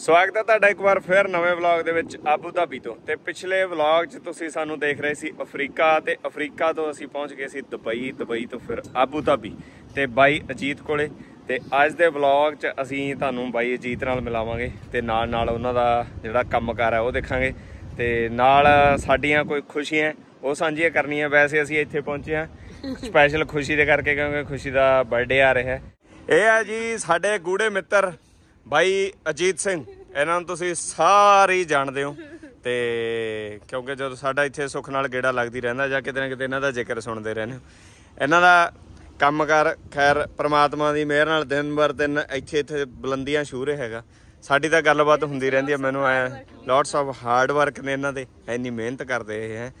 ਸਵਾਗਤ ਹੈ ਤੁਹਾਡਾ ਇੱਕ ਵਾਰ ਫਿਰ ਨਵੇਂ ਵਲੌਗ ਦੇ ਵਿੱਚ ਆਬੂ ਧਾਬੀ ਤੋਂ। ਤੇ ਪਿਛਲੇ ਵਲੌਗ 'ਚ ਤੁਸੀਂ ਸਾਨੂੰ ਦੇਖ ਰਹੇ ਸੀ ਅਫਰੀਕਾ ਤੇ ਅਫਰੀਕਾ ਤੋਂ ਅਸੀਂ ਪਹੁੰਚ ਗਏ ਸੀ ਦੁਬਈ ਦੁਬਈ ਤੋਂ ਫਿਰ ਆਬੂ ਧਾਬੀ। ਤੇ ਬਾਈ ਅਜੀਤ ਕੋਲੇ। ਤੇ ਅੱਜ ਦੇ ਵਲੌਗ 'ਚ ਅਸੀਂ ਤੁਹਾਨੂੰ ਬਾਈ ਅਜੀਤ ਨਾਲ ਮਿਲਾਵਾਂਗੇ ਤੇ ਨਾਲ ਨਾਲ ਉਹਨਾਂ ਦਾ ਜਿਹੜਾ ਕੰਮਕਾਰ ਹੈ ਉਹ ਦੇਖਾਂਗੇ। ਤੇ ਨਾਲ ਸਾਡੀਆਂ ਕੋਈ ਖੁਸ਼ੀਆਂ ਉਹ ਸਾਂਝੀਆਂ ਕਰਨੀਆਂ। ਵੈਸੇ ਅਸੀਂ ਇੱਥੇ ਪਹੁੰਚੇ ਹਾਂ। ਸਪੈਸ਼ਲ ਖੁਸ਼ੀ ਦੇ ਕਰਕੇ ਕਿਉਂਕਿ ਖੁਸ਼ੀ ਦਾ ਬਰਥਡੇ ਆ ਰਿਹਾ ਹੈ। ਇਹ ਹੈ ਜੀ ਸਾਡੇ ਗੂੜੇ ਮਿੱਤਰ ਬਾਈ ਅਜੀਤ ਸਿੰਘ, ਇਹਨਾਂ ਨੂੰ ਤੁਸੀਂ ਸਾਰੇ ਹੀ ਜਾਣਦੇ ਹੋ ਤੇ ਕਿਉਂਕਿ ਜਦੋਂ ਸਾਡਾ ਇੱਥੇ ਸੁੱਖ ਨਾਲ ਗੇੜਾ ਲੱਗਦੀ ਰਹਿੰਦਾ ਜਾਂ ਕਿਤੇ ਨਾ ਕਿਤੇ ਇਹਨਾਂ ਦਾ ਜ਼ਿਕਰ ਸੁਣਦੇ ਰਹਿੰਦੇ ਹੋ। ਇਹਨਾਂ ਦਾ ਕੰਮਕਾਰ, ਖੈਰ, ਪ੍ਰਮਾਤਮਾ ਦੀ ਮਿਹਰ ਨਾਲ ਦਿਨ ਬਰ ਦਿਨ ਇੱਥੇ ਇੱਥੇ ਬੁਲੰਦੀਆਂ ਛੂ ਰਿਹਾ ਹੈਗਾ। ਸਾਡੀ ਤਾਂ ਗੱਲਬਾਤ ਹੁੰਦੀ ਰਹਿੰਦੀ ਹੈ, ਮੈਨੂੰ ਐ ਲੋਟਸ ਆਫ ਹਾਰਡ ਵਰਕ ਨੇ ਇਹਨਾਂ ਦੇ, ਇੰਨੀ ਮਿਹਨਤ ਕਰਦੇ ਇਹ ਹੈ।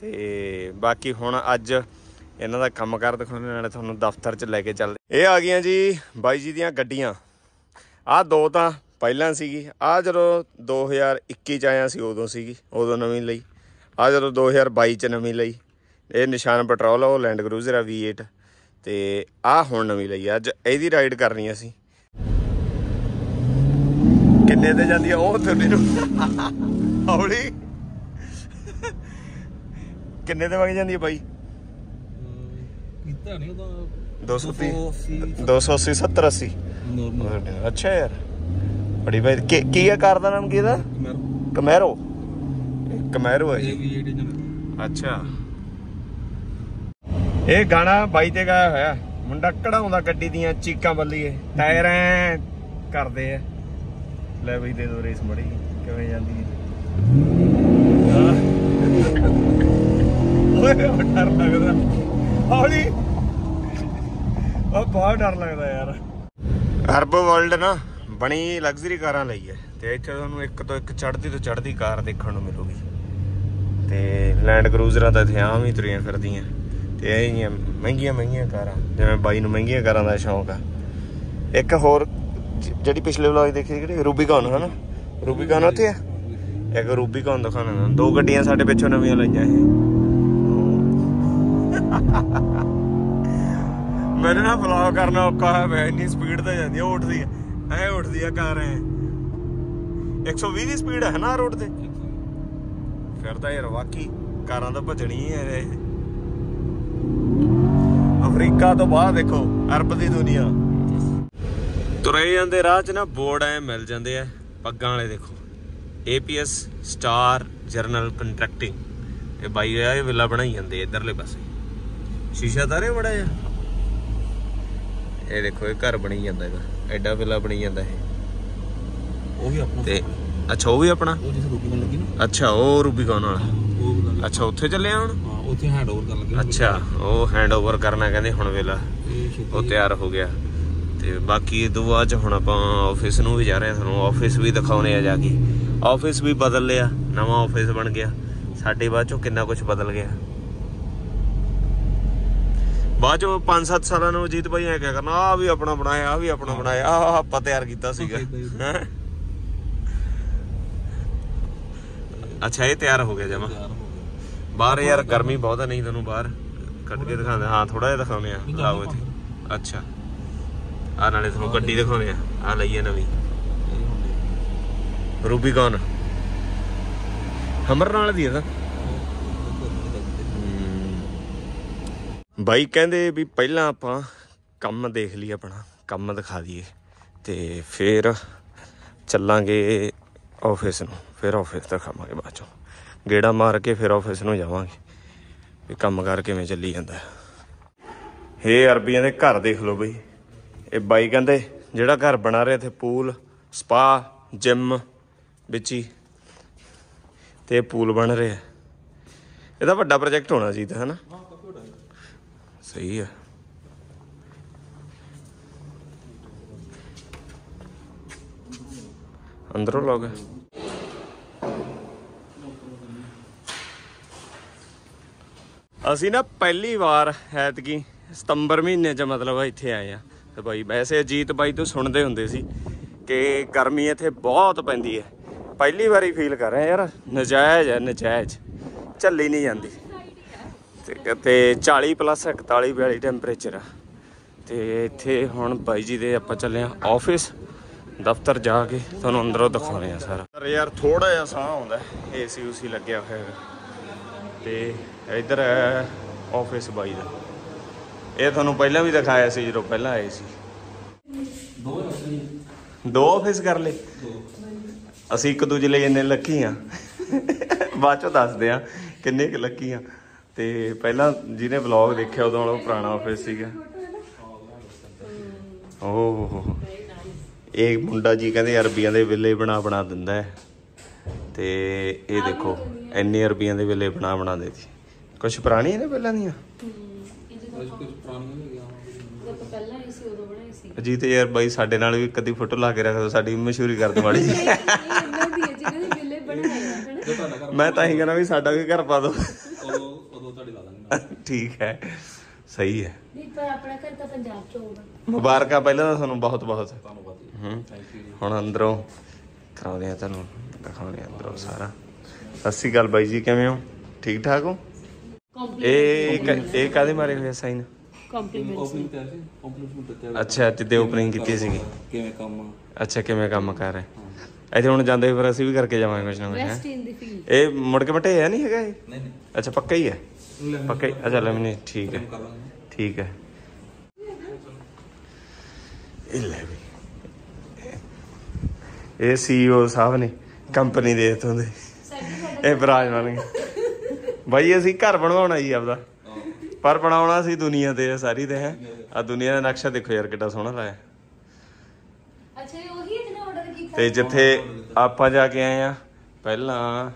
ਤੇ ਬਾਕੀ ਹੁਣ ਅੱਜ ਇਹਨਾਂ ਦਾ ਕੰਮਕਾਰ ਦਿਖਾਉਣ ਨਾਲੇ ਤੁਹਾਨੂੰ ਦਫ਼ਤਰ 'ਚ ਲੈ ਕੇ ਚੱਲਦੇ। ਇਹ ਆ ਗਈਆਂ ਜੀ ਬਾਈ ਜੀ ਦੀਆਂ ਗੱਡੀਆਂ। ਆਹ ਦੋ ਤਾਂ ਪਹਿਲਾਂ ਸੀਗੀ। ਆਹ ਜਦੋਂ 2021 ਚ ਆਇਆ ਸੀ, ਉਦੋਂ ਸੀਗੀ, ਉਦੋਂ ਨਵੀਂ ਲਈ। ਆਹ ਜਦੋਂ 2022 ਚ ਨਵੀਂ ਲਈ। ਇਹ ਨਿਸ਼ਾਨ ਪੈਟਰੋਲ ਆ, ਉਹ ਲੈਂਡ ਕਰੂਜ਼ਰ ਆ V8 ਤੇ ਆਹ ਹੁਣ ਨਵੀਂ ਲਈ ਅੱਜ ਇਹਦੀ ਰਾਈਡ ਕਰਨੀ ਅਸੀਂ। ਕਿੰਨੇ ਤੇ ਜਾਂਦੀ ਆ? ਉਹ ਤੁਹਾਡੇ ਨੂੰ ਹੌਲੀ। ਕਿੰਨੇ ਤੇ ਵਗ ਜਾਂਦੀ ਆ ਬਾਈ? ਕੀਤਾ ਨਹੀਂ ਉਹਦਾ। 230 280 280 70 80 ਨੋਰਮਲ ਅੱਛਾ ਯਾਰ। ਬੜੀ ਬਾਈ ਕੀ ਕੀ ਹੈ ਕਾਰ ਦਾ ਨਾਮ ਕੀ ਇਹਦਾ? ਮੇਰਾ ਕਮੈਰੋ ਇਹ ਕਮੈਰੋ ਹੈ ਇਹ ਜੀ ਵੀ ਜਿਹੜੇ ਜਨ ਅੱਛਾ। ਇਹ ਗਾਣਾ ਬਾਈ ਤੇ ਗਾਇਆ ਹੋਇਆ। ਮੁੰਡਾ ਕਢਾਉਂਦਾ ਗੱਡੀ ਦੀਆਂ ਚੀਕਾਂ ਬੱਲੀਏ ਟਾਇਰ ਐ ਕਰਦੇ ਆ। ਲੈ ਬਈ ਦੇ ਦੋ ਰੇਸ ਮੜੀ। ਕਿਵੇਂ ਜਾਂਦੀ ਹੈ ਆਹ। ਓਏ ਉਹ ਡਰ ਲੱਗਦਾ। ਹੌਲੀ। ਉਹ ਬਹੁਤ ਡਰ ਲੱਗਦਾ ਯਾਰ। ਅਰਬ ਵਰਲਡ ਨਾ ਬਣੀ ਲਗਜ਼ਰੀ ਕਾਰਾਂ ਲਈ ਹੈ। ਤੇ ਇੱਥੇ ਤੁਹਾਨੂੰ ਇੱਕ ਤੋਂ ਇੱਕ ਚੜ੍ਹਦੀ ਤੋਂ ਚੜ੍ਹਦੀ ਕਾਰ ਦੇਖਣ ਨੂੰ ਮਿਲੂਗੀ। ਤੇ ਲੈਂਡ ਕਰੂਜ਼ਰਾਂ ਤਾਂ ਇੱਥੇ ਆਮ ਹੀ ਤੁਰੀਆਂ ਫਿਰਦੀਆਂ। ਤੇ ਇਹ ਜਿਹੀਆਂ ਮਹਿੰਗੀਆਂ ਮਹਿੰਗੀਆਂ ਕਾਰਾਂ, ਜਿਵੇਂ ਬਾਈ ਨੂੰ ਮਹਿੰਗੀਆਂ ਕਾਰਾਂ ਦਾ ਸ਼ੌਂਕ ਆ। ਇੱਕ ਹੋਰ ਜਿਹੜੀ ਪਿਛਲੇ ਵਲੌਗ ਦੇਖੀ ਸੀ ਕਿਹੜੀ? ਹੈ ਨਾ ਰੂਬੀਕੌਨ ਉੱਥੇ ਆ? ਇੱਕ ਰੂਬੀਕੌਨ ਦਿਖਾਣਾ ਦੋ ਗੱਡੀਆਂ ਸਾਡੇ ਪਿੱਛੋਂ ਨਵੀਆਂ ਲਈਆਂ ਇਹ ਮੈਨੂੰ ਨਾ ਵਲੌਗ ਕਰਨਾ ਔਖਾ ਹੈ ਵੈ ਇੰਨੀ ਸਪੀਡ ਤੇ ਜਾਂਦੀ ਆ ਉੱਠਦੀ ਆ। ਐ ਉੱਠਦੀ ਆ ਕਾਰ ਐ। 120 ਦੀ ਸਪੀਡ ਹੈ ਨਾ ਰੋਡ ਤੇ? ਫਿਰ ਤਾਂ ਯਾਰ ਵਾਕੀ ਕਾਰਾਂ ਤਾਂ ਭਜਣੀ ਹੀ ਇਹ। ਅਫਰੀਕਾ ਤੋਂ ਬਾਅਦ ਦੇਖੋ, ਅਰਬ ਦੀ ਦੁਨੀਆ। ਤੁਰੇ ਜਾਂਦੇ ਰਾਹ 'ਚ ਨਾ ਬੋਰਡ ਐ ਮਿਲ ਜਾਂਦੇ ਆ, ਪੱਗਾਂ ਵਾਲੇ ਦੇਖੋ। APS ਸਟਾਰ ਜਰਨਲ ਕੰਟਰੈਕਟਿੰਗ ਇਹ ਬਾਈ ਆ ਇਹ ਵਿਲਾ ਬਣਾਈ ਜਾਂਦੇ ਇਧਰਲੇ ਪਾਸੇ। ਸ਼ੀਸ਼ਾ ਤਾਰੇ ਬੜਾ ਆ ਇਹ ਦੇਖੋ ਇਹ ਘਰ ਬਣੀ ਜਾਂਦਾ ਇਹਦਾ। ਐਡਾ ਵਿਲਾ ਬਣੀ ਜਾਂਦਾ ਇਹ। ਉਹ ਵੀ ਆਪਣਾ। ਤੇ ਅੱਛਾ ਉਹ ਵੀ ਆਪਣਾ? ਉਹ ਜਿਸ ਰੁਕੀ ਕਰਨ ਲੱਗੀ ਨਾ। ਅੱਛਾ ਉਹ ਰੂਬੀਕੌਨ ਵਾਲਾ? ਅੱਛਾ ਉੱਥੇ ਚੱਲੇ ਹੁਣ? ਹਾਂ ਉੱਥੇ ਹੈਂਡ ਓਵਰ ਕਰਨ ਲੱਗੇ ਅੱਛਾ ਉਹ ਹੈਂਡਓਵਰ ਕਰਨਾ ਕਹਿੰਦੇ ਹੁਣ ਵੇਲਾ। ਉਹ ਤਿਆਰ ਹੋ ਗਿਆ। ਤੇ ਬਾਕੀ ਇਹ ਤੋਂ ਬਾਅਦ ਚ ਹੁਣ ਆਪਾਂ ਆਫਿਸ ਨੂੰ ਵੀ ਜਾ ਰਹੇ ਹਾਂ ਤੁਹਾਨੂੰ। ਆਫਿਸ ਵੀ ਦਿਖਾਉਣੇ ਆ ਜਾ ਕੇ। ਆਫਿਸ ਵੀ ਬਦਲ ਲਿਆ। ਨਵਾਂ ਆਫਿਸ ਬਣ ਗਿਆ। ਸਾਡੇ ਬਾਅਦ ਚੋਂ ਕਿੰਨਾ ਕੁਝ ਬਦਲ ਗਿਆ। ਬਾਅਦ ਚੋਂ 5-7 ਸਾਲਾਂ ਨੂੰ ਜੀਤ ਭਾਈ ਐ ਕਿਆ ਕਰਨਾ ਆ ਵੀ ਆਪਣਾ ਬਣਾਇਆ ਆ ਵੀ ਆਪਣਾ ਬਣਾਇਆ ਆ ਆਪਾਂ ਤਿਆਰ ਕੀਤਾ ਸੀਗਾ। ਹੀ। ਅੱਛਾ ਇਹ ਤਿਆਰ ਹੋ ਗਿਆ ਜਮਾ। ਤਿਆਰ ਹੋ ਗਿਆ। ਬਾਹਰ ਯਾਰ ਗਰਮੀ ਬਹੁਤ ਹੈ ਨਹੀਂ ਤੁਹਾਨੂੰ ਬਾਹਰ। ਕੱਢ ਕੇ ਦਿਖਾਉਂਦੇ ਹਾਂ। ਥੋੜਾ ਜਿਹਾ ਦਿਖਾਉਂਦੇ ਆ ਲਾਓ ਇੱਥੇ। ਅੱਛਾ। ਆ ਨਾਲੇ ਤੁਹਾਨੂੰ ਗੱਡੀ ਦਿਖਾਉਂਦੇ ਆ ਆ ਲਈਏ ਨਵੀਂ। ਇਹ ਹੁੰਦੇ ਰੂਬੀਕੌਨ। ਹਮਰ ਨਾਲ ਦੀ ਤਾਂ। ਬਾਈ ਕਹਿੰਦੇ ਵੀ ਪਹਿਲਾਂ ਆਪਾਂ ਕੰਮ ਦੇਖ ਲਈ ਆਪਣਾ, ਕੰਮ ਦਿਖਾ ਦਈਏ ਤੇ ਫਿਰ ਚੱਲਾਂਗੇ ਆਫਿਸ ਨੂੰ, ਫਿਰ ਆਫਿਸ ਦਿਖਾਵਾਂਗੇ ਬਾਅਦ ਚੋਂ। ਗੇੜਾ ਮਾਰ ਕੇ ਫਿਰ ਆਫਿਸ ਨੂੰ ਜਾਵਾਂਗੇ ਵੀ ਕੰਮ ਕਰ ਕਿਵੇਂ ਚੱਲੀ ਜਾਂਦਾ ਹੈ। ਇਹ ਅਰਬੀਆਂ ਦੇ ਘਰ ਦੇਖ ਲਓ ਬਈ। ਇਹ ਬਾਈ ਕਹਿੰਦੇ, ਜਿਹੜਾ ਘਰ ਬਣਾ ਰਿਹਾ ਇੱਥੇ ਪੂਲ, ਸਪਾ, ਜਿਮ ਵਿੱਚ ਹੀ ਤੇ ਪੂਲ ਬਣ ਰਿਹਾ। ਇਹਦਾ ਵੱਡਾ ਪ੍ਰੋਜੈਕਟ ਹੋਣਾ ਚਾਹੀਦਾ ਤਾਂ, ਹਨਾ? ਸਹੀ ਹੈ ਅੰਦਰੋਂ ਲੋਗ ਹੈ ਅਸੀਂ ਨਾ ਪਹਿਲੀ ਵਾਰ ਐਤਕੀ ਸਤੰਬਰ ਮਹੀਨੇ 'ਚ ਮਤਲਬ ਇੱਥੇ ਆਏ ਆ। ਤੇ ਬਾਈ, ਵੈਸੇ ਅਜੀਤ ਬਾਈ ਤੋਂ ਸੁਣਦੇ ਹੁੰਦੇ ਸੀ ਕਿ ਗਰਮੀ ਇੱਥੇ ਬਹੁਤ ਪੈਂਦੀ ਹੈ। ਪਹਿਲੀ ਵਾਰੀ ਫੀਲ ਕਰ ਰਹੇ ਯਾਰ, ਨਜਾਇਜ਼ ਹੈ, ਨਜਾਇਜ਼। ਝੱਲੀ ਨਹੀਂ ਜਾਂਦੀ। ਤੇ ਤੇ 40 ਪਲੱਸ 41 42 ਟੈਂਪਰੇਚਰ ਆ। ਤੇ ਇੱਥੇ ਹੁਣ ਬਾਈ ਜੀ ਦੇ ਆਪਾਂ ਚੱਲੇ ਆ ਆਫਿਸ ਦਫ਼ਤਰ ਜਾ ਕੇ ਤੁਹਾਨੂੰ ਅੰਦਰੋਂ ਦਿਖਾਉਂਦੇ ਆ ਸਾਰਾ। ਯਾਰ ਥੋੜਾ ਜਿਹਾ ਸਾਹ ਆਉਂਦਾ ਏਸੀ ਉਸੀ ਲੱਗਿਆ ਹੋਇਆ ਹੈਗਾ। ਤੇ ਇੱਧਰ ਹੈ ਆਫਿਸ ਬਾਈ ਦਾ। ਇਹ ਤੁਹਾਨੂੰ ਪਹਿਲਾਂ ਵੀ ਦਿਖਾਇਆ ਸੀ ਜਦੋਂ ਪਹਿਲਾਂ ਆਏ ਸੀ। ਦੋ ਅਸੀਂ ਦੋ ਆਫਿਸ ਕਰ ਲਏ? ਅਸੀਂ ਇੱਕ ਦੂਜੇ ਲਈ ਇੰਨੇ ਲੱਕੀ ਆ। ਬਾਅਦ ਚੋਂ ਦੱਸਦੇ ਆ ਕਿੰਨੇ ਕੁ ਲੱਕੀ ਆ। ਤੇ ਪਹਿਲਾਂ ਜਿਹਨੇ ਵਲੌਗ ਦੇਖਿਆ ਉਦੋਂ ਵਾਲਾ ਉਹ ਪੁਰਾਣਾ ਆਫਿਸ ਸੀਗਾ। ਓਹ। ਇਹ ਮੁੰਡਾ ਜੀ ਕਹਿੰਦੇ ਅਰਬੀਆਂ ਦੇ ਵੇਲੇ ਬਣਾ ਬਣਾ ਦਿੰਦਾ ਹੈ। ਤੇ ਇਹ ਦੇਖੋ ਇੰਨੇ ਅਰਬੀਆਂ ਦੇ ਵੇਲੇ ਬਣਾ ਬਣਾ ਦੇਤੀ ਕੁਝ ਪੁਰਾਣੀਆਂ ਨੇ ਪਹਿਲਾਂ ਦੀਆਂ? ਕੁਝ ਕੁਝ ਪੁਰਾਣੀਆਂ ਵੀ ਗਿਆ ਜਦੋਂ ਪਹਿਲਾਂ ਆਈ ਸੀ ਉਦੋਂ ਬਣਾਈ ਸੀ ਜੀ ਤੇ ਯਾਰ ਬਾਈ ਸਾਡੇ ਨਾਲ ਵੀ ਕਦੀ ਫੋਟੋ ਲਾ ਕੇ ਰੱਖ ਦੋ ਸਾਡੀ ਮਸ਼ਹੂਰੀ ਕਰ ਦੋ ਮਾੜੀ ਜੀ ਮੈਂ ਤਾਂ ਹੀ ਕਹਿੰਦਾ ਵੀ ਸਾਡਾ ਵੀ ਘਰ ਪਾ ਦੋ ਉਦੋਂ ਉਦੋਂ ਤੁਹਾਡੀ ਲਾ ਦਾਂਗੇ ਨਾਲ। ਠੀਕ ਹੈ। ਸਹੀ ਹੈ। ਨਹੀਂ ਪਰ ਆਪਣਾ ਘਰ ਤਾਂ ਪੰਜਾਬ ਚ ਹੋਊਗਾ। ਮੁਬਾਰਕਾਂ ਪਹਿਲਾਂ ਤਾਂ ਤੁਹਾਨੂੰ ਬਹੁਤ ਬਹੁਤ। ਧੰਨਵਾਦ ਹੂੰ। ਹੁਣ ਅੰਦਰੋਂ ਕਰਾਉਂਦੇ ਆ ਤੁਹਾਨੂੰ ਦਿਖਾਉਂਦੇ ਆ ਅੰਦਰੋਂ ਸਾਰਾ। ਸਤਿ ਸ਼੍ਰੀ ਅਕਾਲ ਬਾਈ ਜੀ ਕਿਵੇਂ ਹੋ? ਠੀਕ ਠਾਕ ਹੋ? ਇਹ ਕ- ਇਹ ਕਾਦੇ ਮਾਰੇ ਹੋਏ ਸਾਈਨ? ਕੰਪਲੀਮੈਂਟਸ ਓਪਨਿੰਗ ਤੇ ਸੀ ਕੰਪਲੀਮੈਂਟ ਦਿੱਤੇ ਅੱਛਾ ਜਿੱਦੇ ਓਪਨਿੰਗ ਕੀਤੀ ਸੀਗੀ? ਕਿਵੇਂ ਕੰਮ ਅੱਛਾ ਕਿਵੇਂ ਕੰਮ ਕਰ ਰਹੇ? ਇੱਥੇ ਹੁਣ ਜਾਂਦੇ ਫਿਰ ਅਸੀਂ ਵੀ ਕਰਕੇ ਜਾਵਾਂਗੇ ਕੁਝ ਨਾ ਕੁਝ ਹੈਂ। ਵੈਸਟ ਇਨ ਦੀ ਫੀਲਡ ਇਹ ਮੁੜ ਕੇ ਮਟੇ ਹੈ ਨਹੀਂ ਹੈਗਾ ਇਹ? ਨਹੀਂ ਨਹੀਂ। ਅੱਛਾ ਪੱਕਾ ਹੀ ਹੈ? ਪੱਕਾ ਅੱਛਾ ਲੈਮਨੇ ਠੀਕ ਹੈ। ਠੀਕ ਹੈ। ਇਹ ਲੈ ਵੀ। ਇਹ ਸੀਈਓ ਸਾਹਿਬ ਨੇ ਕੰਪਨੀ ਦੇ ਇਥੋਂ ਦੇ। ਇਹ ਬਰਾਜਮਾਨ ਨੇ। ਬਾਈ ਅਸੀਂ ਘਰ ਬਣਵਾਉਣਾ ਜੀ ਆਪਦਾ। ਪਰ ਬਣਾਉਣਾ ਸੀ ਦੁਨੀਆ ਤੇ ਆ ਸਾਰੀ ਤੇ ਹੈ। ਆ ਦੁਨੀਆ ਦਾ ਨਕਸ਼ਾ ਦੇਖੋ ਯਾਰ ਕਿੱਡਾ ਸੋਹਣਾ ਲਾਇਆ। ਅੱਛਾ ਇਹ ਉਹੀ ਹੈ ਜਿਹਨੇ ਆਰਡਰ ਕੀਤਾ? ਤੇ ਜਿੱਥੇ ਆਪਾਂ ਜਾ ਕੇ ਆਏ ਆ ਪਹਿਲਾਂ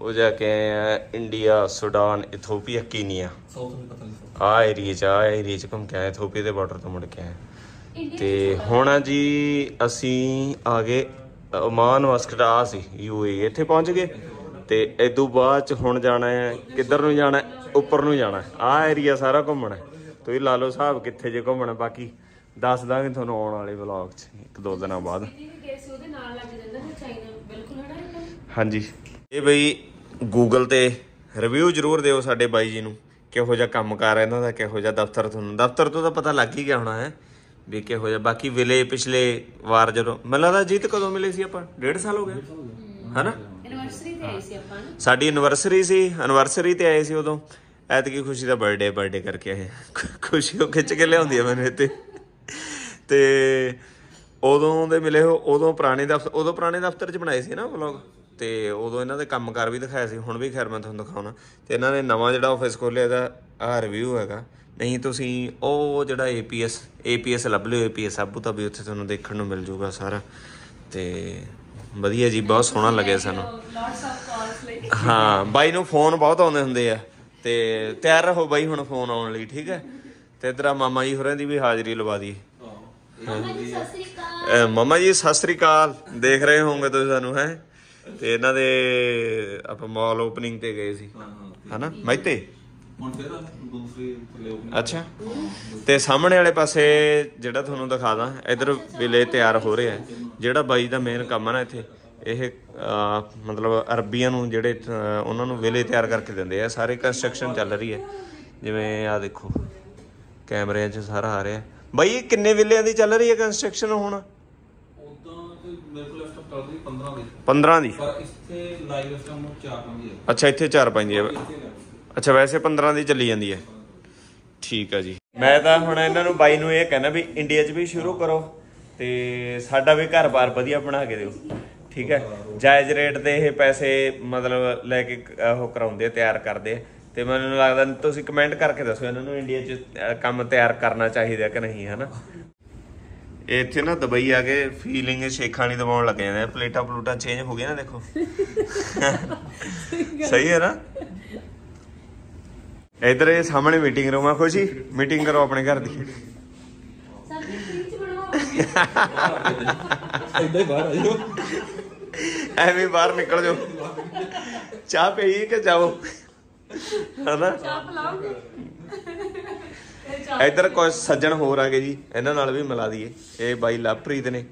ਉਹ ਜਾ ਕੇ ਆਏ ਆ India Sudan Ethiopia Kenya. South ਵੀ ਪਤਾ ਨਹੀਂ ਆ ਏਰੀਏ ਚ ਆ ਏਰੀਏ ਚ ਘੁੰਮ ਕੇ ਆਏ ਇਥੋਪੀਆ ਦੇ ਬਾਰਡਰ ਤੋਂ ਮੁੜ ਕੇ ਆਏ। ਤੇ ਹੁਣ ਆ ਜੀ ਅਸੀਂ ਆ ਗਏ ਓਮਾਨ ਮਸਕਟ ਆ ਸੀ ਯੂਏ ਇੱਥੇ ਪਹੁੰਚ ਗਏ। ਤੇ ਇਦੋਂ ਬਾਅਦ ਚ ਹੁਣ ਜਾਣਾ ਹੈ ਕਿੱਧਰ ਨੂੰ ਜਾਣਾ ਹੈ? ਉੱਪਰ ਨੂੰ ਜਾਣਾ ਆ ਏਰੀਆ ਸਾਰਾ ਘੁੰਮਣਾ ਹੈ। ਤੁਸੀਂ ਲਾ ਲਓ ਹਿਸਾਬ ਕਿੱਥੇ ਜੇ ਘੁੰਮਣਾ ਬਾਕੀ ਦੱਸ ਦਾਂਗੇ ਤੁਹਾਨੂੰ ਆਉਣ ਵਾਲੇ ਵਲੌਗ ਚ ਇੱਕ ਦੋ ਦਿਨਾਂ ਬਾਅਦ। ਹਾਂਜੀ। ਇਹ ਬਈ ਗੂਗਲ ਤੇ ਰਿਵਿਊ ਜਰੂਰ ਦਿਓ ਸਾਡੇ ਬਾਈ ਜੀ ਨੂੰ ਕਿਹੋ ਜਿਹਾ ਕੰਮ ਕਰ ਇਹਨਾਂ ਦਾ ਕਿਹੋ ਜਿਹਾ ਦਫ਼ਤਰ ਤੁਹਾਨੂੰ ਦਫ਼ਤਰ ਤੋਂ ਤਾਂ ਪਤਾ ਲੱਗ ਹੀ ਗਿਆ ਹੋਣਾ ਹੈ ਵੀ ਕਿਹੋ ਜਿਹਾ ਬਾਕੀ ਵਿਲੇ ਪਿਛਲੇ ਵਾਰ ਜਦੋਂ ਮੈਨੂੰ ਲੱਗਦਾ ਜੀਤ ਕਦੋਂ ਮਿਲੇ ਸੀ ਆਪਾਂ? ਡੇਢ ਸਾਲ ਹੋ ਗਿਆ? ਹਨਾ? ਐਨਵਰਸਰੀ ਤੇ ਆਈ ਸੀ ਆਪਾਂ ਸਾਡੀ ਐਨਵਰਸਰੀ ਸੀ ਐਨਵਰਸਰੀ ਤੇ ਆਏ ਸੀ ਉਦੋਂ। ਐਤਕੀ ਖੁਸ਼ੀ ਦਾ ਬਰਥਡੇ ਬਰਥਡੇ ਕਰਕੇ ਆਏ ਖੁਸ਼ੀ ਉਹ ਖਿੱਚ ਕੇ ਲਿਆਉਂਦੀ ਆ ਮੈਨੂੰ ਇੱਥੇ। ਤੇ ਉਦੋਂ ਦੇ ਮਿਲੇ ਹੋ ਉਦੋਂ ਪੁਰਾਣੇ ਦਫ਼ਤਰ ਉਦੋਂ ਪੁਰਾਣੇ ਦਫ਼ਤਰ 'ਚ ਬਣਾਏ ਸੀ ਨਾ ਵਲੌਗ ਤੇ ਉਦੋਂ ਇਹਨਾਂ ਦੇ ਕੰਮਕਾਰ ਵੀ ਦਿਖਾਇਆ ਸੀ ਹੁਣ ਵੀ ਖੈਰ ਮੈਂ ਤੁਹਾਨੂੰ ਦਿਖਾਉਣਾ। ਤੇ ਇਹਨਾਂ ਨੇ ਨਵਾਂ ਜਿਹੜਾ ਆਫਿਸ ਖੋਲਿਆ ਇਹਦਾ ਆਹ ਰਿਵਿਊ ਹੈਗਾ। ਨਹੀਂ ਤੁਸੀਂ ਉਹ ਜਿਹੜਾ APS APS ਲੱਭ ਲਿਓ APS ਆਬੂ ਧਾਬੀ ਉੱਥੇ ਤੁਹਾਨੂੰ ਦੇਖਣ ਨੂੰ ਮਿਲ ਜਾਊਗਾ ਸਾਰਾ। ਤੇ ਵਧੀਆ ਜੀ ਬਹੁਤ ਸੋਹਣਾ ਲੱਗਿਆ ਸਾਨੂੰ। ਹਾਂ ਬਾਈ ਨੂੰ ਫੋਨ ਬਹੁਤ ਆਉਂਦੇ ਹੁੰਦੇ ਆ। ਤੇ ਤਿਆਰ ਰਹੋ ਬਾਈ ਹੁਣ ਫੋਨ ਆਉਣ ਲਈ ਠੀਕ ਹੈ? ਤੇ ਇਧਰ ਮਾਮਾ ਜੀ ਹੋਰਾਂ ਦੀ ਵੀ ਹਾਜ਼ਰੀ ਲਵਾ ਦਈਏ। ਮਾਮਾ ਜੀ ਸਤਿ ਸ੍ਰੀ ਅਕਾਲ ਮਾਮਾ ਜੀ ਸਤਿ ਸ੍ਰੀ ਅਕਾਲ। ਦੇਖ ਰਹੇ ਹੋਵੋਗੇ ਤੁਸੀਂ ਸਾਨੂੰ ਹੈ? ਤੇ ਇਹਨਾਂ ਦੇ ਆਪਾਂ ਮਾਲ ਓਪਨਿੰਗ ਤੇ ਗਏ ਸੀ। ਹਨਾ? ਮੈਤੇ ਹੁਣ ਫਿਰ ਦੂਸਰੀ ਥੱਲੇ opening ਅੱਛਾ। ਤੇ ਸਾਹਮਣੇ ਵਾਲੇ ਪਾਸੇ ਜਿਹੜਾ ਤੁਹਾਨੂੰ ਦਿਖਾ ਦਾਂ ਇਧਰ ਵਿਲੇ ਤਿਆਰ ਹੋ ਰਿਹਾ ਹੈ। ਜਿਹੜਾ ਬਾਈ ਦਾ ਮੇਨ ਕੰਮ ਹੈ ਨਾ ਇੱਥੇ ਇਹ ਮਤਲਬ ਅਰਬੀਆਂ ਨੂੰ ਜਿਹੜੇ ਉਹਨਾਂ ਨੂੰ ਵਿਲੇ ਤਿਆਰ ਕਰਕੇ ਦਿੰਦੇ ਆ। ਸਾਰੇ ਕੰਸਟਰਕਸ਼ਨ ਚੱਲ ਰਹੀ ਹੈ। ਜਿਵੇਂ ਆ ਦੇਖੋ ਕੈਮਰਿਆਂ 'ਚ ਸਾਰਾ ਆ ਰਿਹਾ। ਬਾਈ ਇਹ ਕਿੰਨੇ ਵਿਲਿਆਂ ਦੀ ਚੱਲ ਰਹੀ ਹੈ ਕੰਸਟਰਕਸ਼ਨ ਹੁਣ? ਮੇਰੇ ਕੋਲ ਲੈਪਟਾਪ ਚੱਲ ਰਹੀ 15 ਦੀ? 15 ਦੀ ਪਰ ਇੱਥੇ ਲਾਈਵ ਇਸ ਟਾਈਮ 4 5 ਹੈ ਅੱਛਾ ਇੱਥੇ 4 5 ਹੈ ਅੱਛਾ ਵੈਸੇ 15 ਦੀ ਚੱਲੀ ਜਾਂਦੀ ਹੈ। ਠੀਕ ਆ ਜੀ। ਮੈਂ ਤਾਂ ਹੁਣ ਇਹਨਾਂ ਨੂੰ ਬਾਈ ਨੂੰ ਇਹ ਕਹਿਣਾ ਵੀ ਇੰਡੀਆ 'ਚ ਵੀ ਸ਼ੁਰੂ ਕਰੋ ਤੇ ਸਾਡਾ ਵੀ ਘਰ-ਬਾਰ ਵਧੀਆ ਬਣਾ ਕੇ ਦਿਓ। ਠੀਕ ਹੈ? ਜਾਇਜ਼ ਰੇਟ ਤੇ ਇਹ ਪੈਸੇ ਮਤਲਬ ਲੈ ਕੇ ਉਹ ਕਰਾਉਂਦੇ ਤਿਆਰ ਕਰਦੇ। ਤੇ ਮੈਨੂੰ ਲੱਗਦਾ ਤੁਸੀਂ ਕਮੈਂਟ ਕਰਕੇ ਦੱਸੋ ਇਹਨਾਂ ਨੂੰ ਇੰਡੀਆ 'ਚ ਕੰਮ ਤਿਆਰ ਕਰਨਾ ਚਾਹੀਦਾ ਕਿ ਨਹੀਂ ਹਨਾ? ਇੱਥੇ ਨਾ ਦੁਬਈ ਆ ਕੇ ਫੀਲਿੰਗ ਸ਼ੇਖਾਂ ਨਹੀਂ ਦਬਾਉਣ ਲੱਗ ਜਾਂਦੇ ਆ। ਪਲੇਟਾਂ ਪਲੂਟਾਂ ਚੇਂਜ ਹੋ ਗਈਆਂ ਨਾ ਦੇਖੋ। ਸਹੀ ਹੈ ਨਾ? ਇਧਰ ਇਹ ਸਾਹਮਣੇ ਮੀਟਿੰਗ ਰੂਮ ਆ ਖੁਸ਼ੀ। ਮੀਟਿੰਗ ਕਰੋ ਆਪਣੇ ਘਰ ਦੀ। ਇੱਦਾਂ ਹੀ ਬਾਹਰ ਆ ਜਾਓ। ਐਵੇਂ ਬਾਹਰ ਨਿਕਲ ਜਾਓ। ਚਾਹ ਪੀਈਏ ਕਿ ਜਾਓ ਹਨਾ? ਚਾਹ ਪਲਾਉਂਗੇ ਇੱਧਰ ਕੁਝ ਸੱਜਣ ਹੋਰ ਆ ਗਏ ਜੀ, ਇਹਨਾਂ ਨਾਲ ਵੀ ਮਿਲਾ ਦਈਏ। ਇਹ ਬਾਈ ਲਵਪ੍ਰੀਤ ਨੇ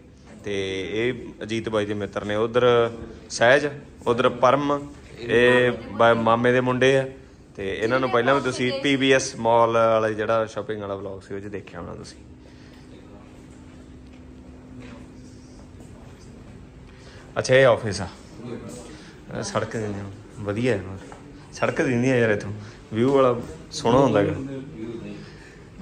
ਤੇ ਇਹ ਅਜੀਤ ਬਾਈ ਦੇ ਮਿੱਤਰ ਨੇ। ਉਧਰ ਸਹਿਜ, ਉਧਰ ਪਰਮ, ਇਹ ਬਾ- ਮਾਮੇ ਦੇ ਮੁੰਡੇ ਆ। ਤੇ ਇਹਨਾਂ ਨੂੰ ਪਹਿਲਾਂ ਵੀ ਤੁਸੀਂ ਪੀਬੀਐਸ ਮਾਲ ਵਾਲੇ ਜਿਹੜਾ ਸ਼ਾਪਿੰਗ ਵਾਲਾ ਵਲੌਗ ਸੀ, ਉਹ 'ਚ ਦੇਖਿਆ ਹੋਣਾ ਤੁਸੀਂ। ਅੱਛਾ, ਇਹ ਆਫਿਸ ਆ। ਸੜਕ ਦਿੰਦੇ ਨਾਲ ਵਧੀਆ ਹੈ। ਸੜਕ ਦਿੰਦੀ ਆ ਯਾਰ ਇਥੋਂ। ਵਿਊ ਵਾਲਾ ਸੋਹਣਾ ਹੁੰਦਾ ਹੈਗਾ।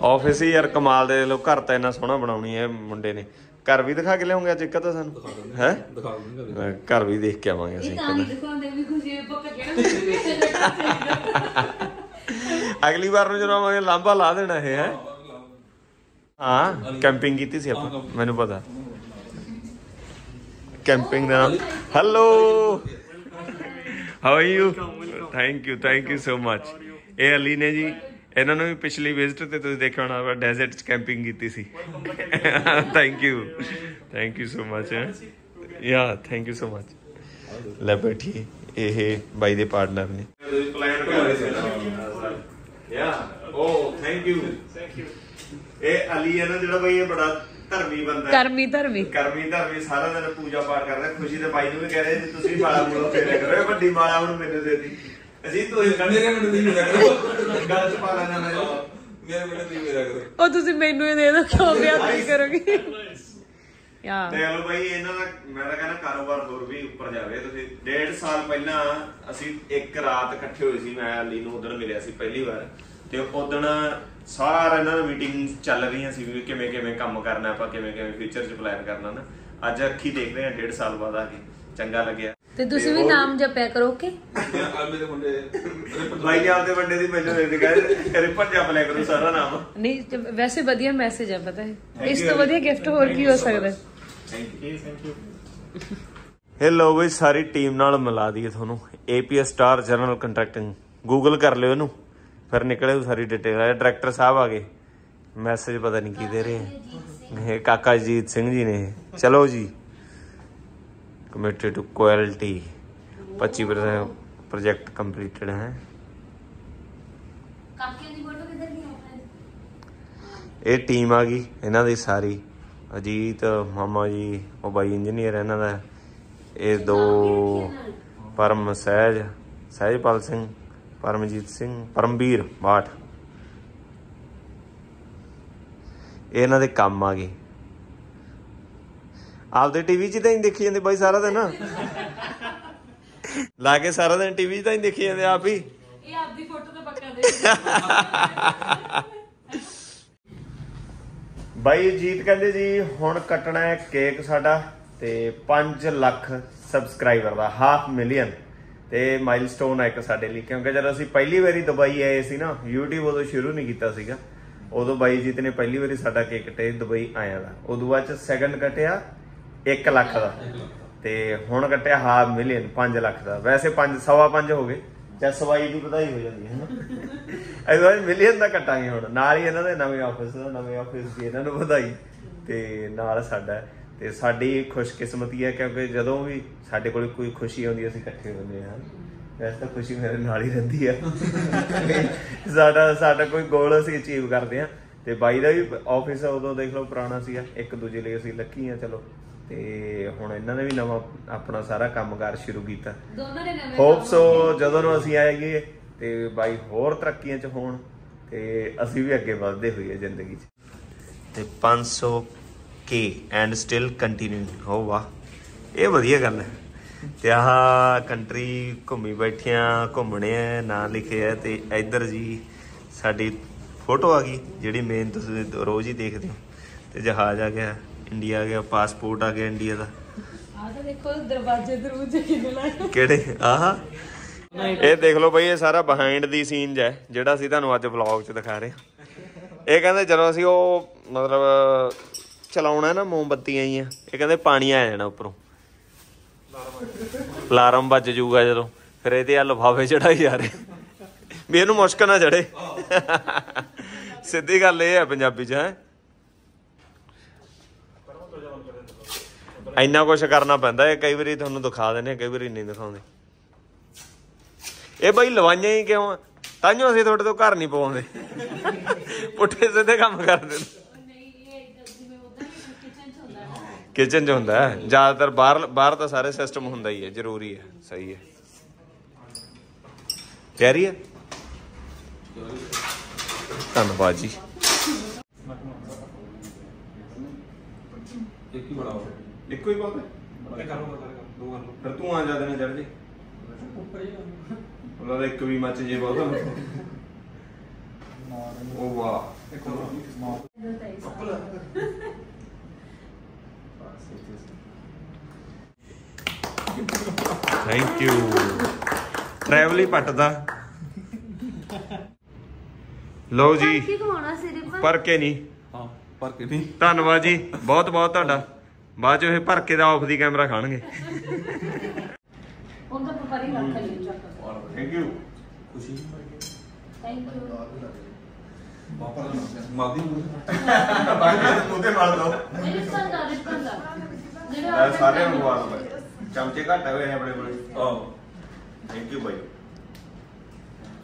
ਆਫਿਸ ਹੀ ਯਾਰ ਕਮਾਲ ਦੇ ਲੋ ਘਰ ਤਾਂ ਇੰਨਾ ਸੋਹਣਾ ਬਣਾਉਣੀ ਹੈ ਮੁੰਡੇ ਨੇ। ਘਰ ਵੀ ਦਿਖਾ ਕੇ ਲਿਆਉਂਗੇ ਅੱਜ ਇੱਕ ਤਾਂ ਸਾਨੂੰ? ਹੈ? ਦਿਖਾ ਦੂੰਗਾ ਘਰ ਵੀ ਦੇਖ ਕੇ ਆਵਾਂਗੇ ਅਸੀਂ ਤਾਂ ਨਹੀਂ। ਦਿਖਾਉਂਦੇ ਵੀ ਖੁਸ਼ੀ ਪੱਕਾ ਕਿਹੜਾ ਅਗਲੀ ਵਾਰ ਨੂੰ ਜਦੋਂ ਆਵਾਂਗੇ ਲਾਂਬਾ ਲਾ ਦੇਣਾ ਇਹ ਹੈ? ਹਾਂ ਕੈਂਪਿੰਗ ਕੀਤੀ ਸੀ ਆਪਾਂ ਮੈਨੂੰ ਪਤਾ। ਕੈਂਪਿੰਗ ਦਾ ਨਾਮ। Hello how are you thank you thank you so much ਇਹ ਅਲੀ ਨੇ ਜੀ ਇਹਨਾਂ ਨੂੰ ਵੀ ਪਿਛਲੀ ਵਿਜ਼ਿਟ ਤੇ ਤੁਸੀਂ ਦੇਖਿਆ ਹੋਣਾ ਡੈਜ਼ਰਟ ਚ ਕੈਂਪਿੰਗ ਕੀਤੀ ਸੀ। Thank you thank you so much ਯਾ ਥੈਂਕ ਯੂ ਸੋ ਮਚ ਲੈ ਬੈਠੀਏ ਇਹ ਬਾਈ ਦੇ ਪਾਰਟਨਰ ਨੇ। ਪਲਾਨ ਕਰ ਰਹੇ ਸੀ ਨਾ ਯਾ ਓ ਥੈਂਕ ਯੂ ਥੈਂਕ ਯੂ ਇਹ ਅਲੀ ਹੈ ਨਾ ਜਿਹੜਾ ਬਈ ਇਹ ਬੜਾ ਧਰਮੀ ਬੰਦਾ ਹੈ। ਕਰਮੀ ਧਰਮੀ। ਕਰਮੀ ਧਰਮੀ ਸਾਰਾ ਦਿਨ ਪੂਜਾ ਪਾਠ ਕਰਦਾ ਖੁਸ਼ੀ ਦੇ ਬਾਈ ਨੂੰ ਵੀ ਕਹਿ ਰਹੇ ਜੀ ਤੁਸੀਂ ਮਾਲਾ ਮੂਲਾ ਫੇਰੇ ਕਰੋ। ਵੱਡੀ ਮਾਲਾ ਹੁਣ ਮੈਨੂੰ ਦੇ ਦੀ ਅਸੀਂ ਤੂੰ ਮੇਰੇ ਮੈਨੂੰ ਨਹੀਂ ਮੇਰਾ ਕਰੋ ਗੱਲ ਚ ਪਾ ਲੈਣਾ ਮੈਂ ਮੇਰੇ ਮੈਨੂੰ ਨਹੀਂ ਮੇਰਾ ਕਰੋ ਉਹ ਤੁਸੀਂ ਮੈਨੂੰ ਹੀ ਦੇ ਦਿਓ ਕਿਉਂ ਵਿਆਹ ਕੀ ਕਰੋਗੇ। ਯਾ। ਤੇ ਲੋ ਬਾਈ ਇਹਨਾਂ ਦਾ ਮੈਂ ਤਾਂ ਕਹਿੰਦਾ ਕਾਰੋਬਾਰ ਹੋਰ ਵੀ ਉੱਪਰ ਜਾਵੇ। ਤੁਸੀਂ ਡੇਢ ਸਾਲ ਪਹਿਲਾਂ ਅਸੀਂ ਇੱਕ ਰਾਤ ਇਕੱਠੇ ਹੋਏ ਸੀ ਮੈਂ ਅਲੀ ਨੂੰ ਉਦੋਂ ਮਿਲਿਆ ਸੀ ਪਹਿਲੀ ਵਾਰ। ਤੇ ਉਦੋਂ ਸਾਰਾ ਇਹਨਾਂ ਦਾ ਮੀਟਿੰਗ ਚੱਲ ਰਹੀਆਂ ਸੀ ਵੀ ਕਿਵੇਂ ਕਿਵੇਂ ਕੰਮ ਕਰਨਾ ਆਪਾਂ ਕਿਵੇਂ ਕਿਵੇਂ ਫਿਊਚਰ 'ਚ ਪਲਾਨ ਕਰਨਾ ਨਾ। ਅੱਜ ਅੱਖੀ ਦੇਖਦੇ ਆ ਡੇਢ ਸਾਲ ਬਾਅਦ ਆ ਕੇ। ਚੰਗਾ ਲੱਗਿਆ। ਤੇ ਤੁਸੀਂ ਵੀ ਨਾਮ ਜਪਿਆ ਕਰੋ ਕਿ ਆ ਮੇਰੇ ਮੁੰਡੇ ਬਾਈ ਨੇ ਆਪਦੇ ਵੱਡੇ ਦੀ ਮੈਨੂੰ ਦੇ ਕਹਿੰਦੇ ਰਿਪਨ ਜਪ ਲਿਆ ਕਰੋ ਸਾਰਾ ਨਾਮ। ਨਹੀਂ ਵੈਸੇ ਵਧੀਆ ਮੈਸੇਜ ਹੈ ਪਤਾ ਹੈ। ਇਸ ਤੋਂ ਵਧੀਆ. ਗਿਫਟ ਹੋਰ ਕੀ ਹੋ ਸਕਦਾ. Thank you thank you hello ਬਈ ਸਾਰੀ ਟੀਮ ਨਾਲ ਮਿਲਾ ਦਈਏ ਤੁਹਾਨੂੰ। APS star general contracting Google ਕਰ ਲਿਓ ਇਹਨੂੰ। ਫਿਰ ਨਿਕਲੇ ਸਾਰੀ ਡਿਟੇਲ ਆ ਡਾਇਰੈਕਟਰ ਸਾਹਿਬ ਆ ਗਏ। ਮੈਸੇਜ ਪਤਾ ਨਹੀਂ ਕੀ ਦੇ ਰਹੇ ਇਹ ਕਾਕਾ ਜੀਤ ਸਿੰਘ ਜੀ ਨੇ। ਚਲੋ ਜੀ। Committed to quality 25% project completed ਹੈ ਕਾਕੇ ਦੀ ਫੋਟੋ ਕਿੱਧਰ ਗਈ ਆਪਣੇ? ਇਹ ਟੀਮ ਆ ਗਈ ਇਹਨਾਂ ਦੀ ਸਾਰੀ। ਅਜੀਤ ਮਾਮਾ ਜੀ ਉਹ ਬਾਈ ਇੰਜੀਨੀਅਰ ਇਹਨਾਂ ਦਾ। ਇਹ ਦੋ ਪਰਮ ਸਹਿਜ ਸਹਿਜਪਾਲ ਸਿੰਘ ਪਰਮਜੀਤ ਸਿੰਘ ਪਰਮਵੀਰ ਬਾਠ। ਇਹ ਇਹਨਾਂ ਦੇ ਕੰਮ ਆ ਗਏ। ਆਪਦੇ ਟੀਵੀ 'ਚ ਤਾਂ ਹੀ ਦੇਖੀ ਜਾਂਦੇ ਬਾਈ ਸਾਰਾ ਦਿਨ। ਲਾ ਕੇ ਸਾਰਾ ਦਿਨ ਟੀਵੀ 'ਚ ਤਾਂ ਹੀ ਦੇਖੀ ਜਾਂਦੇ ਆਪ ਹੀ। ਇਹ ਆਪਦੀ ਫੋਟੋ ਤਾਂ ਪੱਕਾ ਦੇ ਬਾਈ ਜੀਤ ਕਹਿੰਦੇ ਜੀ ਹੁਣ ਕੱਟਣਾ ਹੈ ਕੇਕ ਸਾਡਾ ਤੇ 5 ਲੱਖ ਸਬਸਕ੍ਰਾਈਬਰ ਦਾ ਹਾਫ ਮਿਲੀਅਨ ਤੇ ਮਾਈਲਸਟੋਨ ਹੈ ਇੱਕ ਸਾਡੇ ਲਈ ਕਿਉਂਕਿ ਜਦ ਅਸੀਂ ਪਹਿਲੀ ਵਾਰੀ ਦੁਬਈ ਆਏ ਸੀ ਨਾ YouTube ਉਦੋਂ ਸ਼ੁਰੂ ਨਹੀਂ ਕੀਤਾ ਸੀਗਾ। ਉਦੋਂ ਬਾਈ ਜੀਤ ਨੇ ਪਹਿਲੀ ਵਾਰੀ ਸਾਡਾ ਕੇਕ ਕੱਟੇ ਦੁਬਈ ਆਇਆ ਦਾ ਉਦੋਂ ਬਾਅਦ ਚ ਸੈਕੰਡ ਕੱਟਿਆ। 1 ਲੱਖ ਦਾ। ਤੇ ਹੁਣ ਕੱਟਿਆ ਹਾਫ ਮਿਲੀਅਨ 5 ਲੱਖ ਦਾ। ਵੈਸੇ 5 ਸਵਾ 5 ਹੋ ਗਏ। ਜਾਂ ਸਵਾਈ ਦੀ ਵਧਾਈ ਹੋ ਜਾਂਦੀ ਹੈ ਨਾ। ਐਵੇਂ ਮਿਲੀਅਨ ਦਾ ਕੱਟਾਂਗੇ ਹੁਣ। ਨਾਲ ਹੀ ਇਹਨਾਂ ਦੇ ਨਵੇਂ ਆਫਿਸ ਦਾ, ਨਵੇਂ ਆਫਿਸ ਦੀ ਇਹਨਾਂ ਨੂੰ ਵਧਾਈ। ਤੇ ਨਾਲ ਸਾਡਾ। ਤੇ ਸਾਡੀ ਖੁਸ਼ਕਿਸਮਤੀ ਹੈ ਕਿਉਂਕਿ ਜਦੋਂ ਵੀ ਸਾਡੇ ਕੋਲ ਕੋਈ ਖੁਸ਼ੀ ਆਉਂਦੀ ਅਸੀਂ ਇਕੱਠੇ ਹੁੰਦੇ ਹਾਂ। ਵੈਸੇ ਤਾਂ ਖੁਸ਼ੀ ਮੇਰੇ ਨਾਲ ਹੀ ਰਹਿੰਦੀ ਹੈ। ਸਾਡਾ ਸਾਡਾ ਕੋਈ ਗੋਲ ਅਸੀਂ ਅਚੀਵ ਕਰਦੇ ਹਾਂ। ਤੇ ਬਾਈ ਦਾ ਵੀ ਆਫਿਸ ਉਦੋਂ ਦੇਖ ਲਓ ਪੁਰਾਣਾ ਸੀਗਾ। ਇੱਕ ਦੂਜੇ ਲਈ ਅਸੀਂ ਲੱਕੀ ਆ ਚਲੋ। ਤੇ ਹੁਣ ਇਹਨਾਂ ਨੇ ਵੀ ਨਵਾਂ ਆਪਣਾ ਸਾਰਾ ਕੰਮਕਾਰ ਸ਼ੁਰੂ ਕੀਤਾ। ਦੋਨਾਂ ਨੇ ਨਵੇਂ ਹੋਪ ਸੋ ਜਦੋਂ ਨੂੰ ਅਸੀਂ ਆਏਗੇ ਤੇ ਬਾਈ ਹੋਰ ਤਰੱਕੀਆਂ ਚ ਹੋਣ ਤੇ ਅਸੀਂ ਵੀ ਅੱਗੇ ਵਧਦੇ ਹੋਈਏ ਜ਼ਿੰਦਗੀ ਚ। ਤੇ 500 ਕੇ ਐਂਡ ਸਟਿਲ ਕੰਟੀਨਿਊ ਹੋ ਵਾਹ ਇਹ ਵਧੀਆ ਗੱਲ ਹੈ। ਤੇ ਆਹ ਕੰਟਰੀ ਘੁੰਮੀ ਬੈਠਿਆਂ ਘੁੰਮਣੇ ਆ ਨਾਂ ਲਿਖੇ ਆ ਤੇ ਇੱਧਰ ਜੀ ਸਾਡੀ ਫੋਟੋ ਆ ਗਈ ਜਿਹੜੀ ਮੇਨ ਤੁਸੀਂ ਰੋਜ਼ ਹੀ ਦੇਖਦੇ ਹੋ। ਤੇ ਜਹਾਜ਼ ਆ ਗਿਆ। ਇੰਡੀਆ ਆ ਗਿਆ ਪਾਸਪੋਰਟ ਆ ਗਿਆ ਇੰਡੀਆ ਦਾ। ਆਹ ਤਾਂ ਦੇਖੋ ਦਰਵਾਜ਼ੇ ਕਿੰਨੇ ਲਾਏ ਕਿਹੜੇ? ਆਹ। ਇਹ ਦੇਖ ਲਓ ਬਈ ਇਹ ਸਾਰਾ ਬਿਹਾਈਂਡ ਦੀ ਸੀਨਜ ਹੈ ਜਿਹੜਾ ਅਸੀਂ ਤੁਹਾਨੂੰ ਅੱਜ ਵਲੌਗ 'ਚ ਦਿਖਾ ਰਹੇ ਹਾਂ। ਇਹ ਕਹਿੰਦੇ ਜਦੋਂ ਅਸੀਂ ਉਹ ਮਤਲਬ ਚਲਾਉਣਾ ਨਾ ਮੋਮਬੱਤੀਆਂ ਹੀ ਆ ਇਹ ਕਹਿੰਦੇ ਪਾਣੀ ਆ ਜਾਣਾ ਉੱਪਰੋਂ। ਅਲਾਰਮ ਵੱਜ ਜਾਊਗਾ ਜਦੋਂ ਫਿਰ ਇਹਦੇ ਆ ਲਫਾਫੇ ਚੜਾਈ ਜਾ ਰਹੇ। ਵੀ ਇਹਨੂੰ ਮੁਸ਼ਕ ਨਾ ਚੜੇ। ਸਿੱਧੀ ਗੱਲ ਇਹ ਹੈ ਪੰਜਾਬੀ 'ਚ ਹੈ। ਇੰਨਾ ਕੁਝ ਕਰਨਾ ਪੈਂਦਾ ਹੈ ਕਈ ਵਾਰੀ ਤੁਹਾਨੂੰ ਦਿਖਾ ਦਿੰਦੇ ਕਈ ਵਾਰੀ ਨਹੀਂ ਦਿਖਾਉਂਦੇ। ਇਹ ਬਈ ਲਵਾਈਆਂ ਹੀ ਕਿਉਂ ਆ? ਤਾਂਹੀਓ ਅਸੀਂ ਤੁਹਾਡੇ ਤੋਂ ਘਰ ਨਹੀਂ ਪਵਾਉਂਦੇ। ਪੁੱਠੇ ਸਿੱਧੇ ਕੰਮ ਕਰਦੇ। ਕਿਚਨ ਚ ਹੁੰਦਾ ਹੈ। ਜ਼ਿਆਦਾਤਰ ਬਾਹਰ ਬਾਹਰ ਤਾਂ ਸਾਰੇ ਸਿਸਟਮ ਹੁੰਦਾ ਹੀ ਹੈ, ਜ਼ਰੂਰੀ ਹੈ, ਸਹੀ ਹੈ। ਤਿਆਰੀ ਹੈ? ਧੰਨਵਾਦ ਜੀ। ਇੱਕ ਹੀ ਬੜਾ ਇੱਕੋ ਹੀ ਬਾਤ ਹੈ? ਕਰੋ ਦੋ ਕਰ। ਲਓ ਫਿਰ ਤੂੰ ਆ ਜਾਂਦੇ ਨੇ ਚੜ ਜੇ। ਉੱਪਰ ਹੀ ਉਹਨਾਂ ਦਾ ਇੱਕ ਵੀ ਮੱਚ ਜੇ ਬਹੁਤ ਉਹ ਵਾਹ। ਇੱਕ ਹੋਰ ਮਾਰ। ਕੱਪਲ ਥੈਂਕ ਯੂ ਟਰੈਵਲ ਹੀ ਪੱਟਦਾ ਲਓ ਜੀ। ਕੀ ਕਮਾਉਣਾ ਸਿਰੇ ਪਰ ਕੇ ਨਹੀਂ। ਹਾਂ ਪਰ ਕਿ ਨਹੀਂ। ਧੰਨਵਾਦ ਜੀ। ਬਹੁਤ ਬਹੁਤ ਤੁਹਾਡਾ। ਬਾਅਦ ਚ ਇਹ ਭਰ ਕੇ ਦਾ ਆਫ ਦੀ ਕੈਮਰਾ ਖਾਣਗੇ। ਉਹਦਾ ਪਪਰੀ ਰੱਖ ਲਈ ਚੱਕ। Thank you Khushi thank you ਵਾਪਰ ਮਾਦੀ ਬਾਕੀ ਉਹਦੇ ਮਾਰ ਦੋ। ਮੇਰੇ ਸੰਗ ਦਾ ਰਿਪਨ ਦਾ। ਜਿਹੜਾ ਸਾਰੇ ਨੂੰ ਮਾਰ ਦੋ ਚਮਚੇ ਘੱਟ ਹੋਏ ਨੇ ਆਪਣੇ ਕੋਲੇ। ਆਹ। ਥੈਂਕ ਯੂ ਬਾਈ।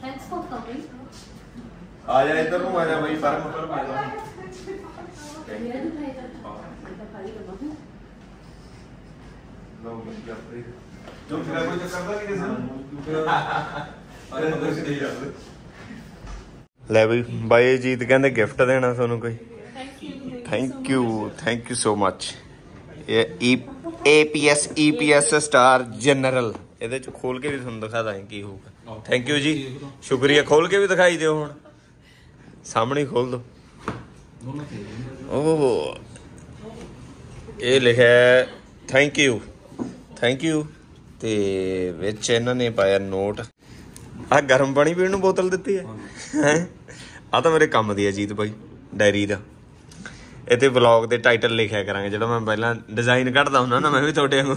ਥੈਂਕਸ ਫॉर ਕਮਿੰਗ ਆ ਜਾ ਇੱਧਰ ਨੂੰ ਆ ਜਾ ਬਾਈ। ਪਰ ਮਤਲਬ ਪਾ ਦੋ ਮੇਰਾ ਵੀ ਭਾਈ ਦਾ ਤਾਂ ਖਾਲੀ ਕਰਨਾ ਹੂੰ ਜੋ ਕੋਈ ਦਾ ਨਹੀਂ ਕਿਸੇ ਨੂੰ ਅਰੇ ਦੇ ਯਾਰ ਲੈ ਬਈ ਬਾਈ ਜੀਤ ਕਹਿੰਦੇ ਗਿਫਟ ਦੇਣਾ ਤੁਹਾਨੂੰ ਕੋਈ। Thank you thank you thank you so much ਇਹ ਏਪੀਐਸ ਈਪੀਐਸ ਸਟਾਰ ਜਨਰਲ ਇਹਦੇ ਚ ਖੋਲ ਕੇ ਵੀ ਤੁਹਾਨੂੰ ਦਿਖਾ ਦਾਂ ਕੀ ਹੋਊਗਾ। ਥੈਂਕ ਯੂ ਜੀ। ਸ਼ੁਕਰੀਆ ਖੋਲ ਕੇ ਵੀ ਦਿਖਾਈ ਦਿਓ ਹੁਣ। ਸਾਹਮਣੇ ਖੋਲ ਤੇ ਓਹ। ਇਹ ਲਿਖਿਆ ਥੈਂਕ ਯੂ ਥੈਂਕ ਯੂ ਤੇ ਵਿੱਚ ਇਹਨਾਂ ਨੇ ਪਾਇਆ ਨੋਟ। ਆ ਗਰਮ ਪਾਣੀ ਪੀਣ ਨੂੰ ਬੋਤਲ ਦਿੱਤੀ ਹੈ? ਆ ਤਾਂ ਮੇਰੇ ਕੰਮ ਦੀ ਹੈ ਜੀਤ ਬਾਈ ਡਾਇਰੀ ਦਾ। ਇਹਦੇ ਵਲੌਗ ਦੇ ਟਾਈਟਲ ਲਿਖਿਆ ਕਰਾਂਗੇ ਜਿਹੜਾ ਮੈਂ ਪਹਿਲਾਂ ਡਿਜ਼ਾਈਨ ਕੱਢਦਾ ਹੁੰਦਾ ਨਾ ਮੈਂ ਵੀ ਤੁਹਾਡੇ ਵਾਂਗੂ।